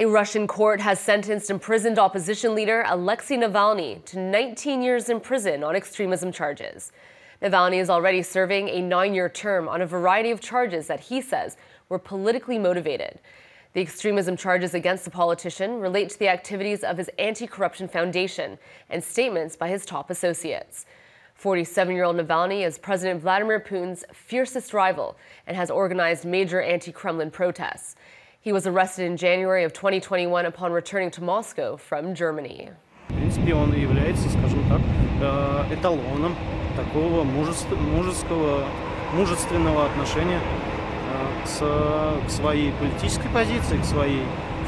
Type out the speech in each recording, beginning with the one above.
A Russian court has sentenced imprisoned opposition leader Alexei Navalny to 19 years in prison on extremism charges. Navalny is already serving a nine year term on a variety of charges that he says were politically motivated. The extremism charges against the politician relate to the activities of his anti corruption foundation and statements by his top associates. 47 year old Navalny is President Vladimir Putin's fiercest rival and has organized major anti Kremlin protests. He was arrested in January of 2021 upon returning to Moscow from Germany. В принципе, он является, скажем так, э, эталоном такого мужеского, мужественного отношения э, к, к своей политической позиции, к своей,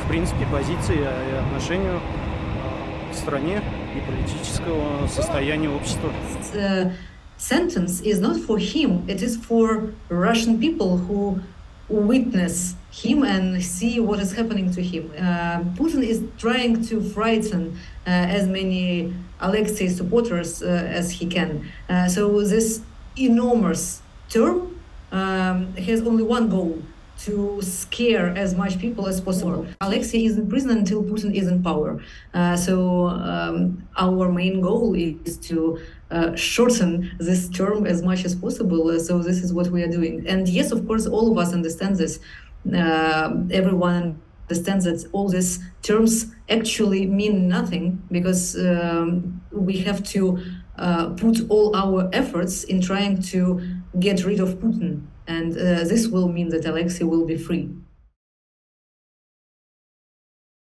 в принципе, позиции и отношению э, к стране и политического состояния общества. Sentence is not for him, it is for Russian people who witness him and see what is happening to him. Uh, Putin is trying to frighten uh, as many Alexei supporters uh, as he can. Uh, so this enormous term um, has only one goal to scare as much people as possible. Alexei is in prison until Putin is in power. Uh, so um, our main goal is to uh, shorten this term as much as possible. Uh, so this is what we are doing. And yes, of course, all of us understand this. Uh, everyone understands that all these terms actually mean nothing because um, we have to uh, put all our efforts in trying to get rid of Putin. And uh, this will mean that Alexei will be free.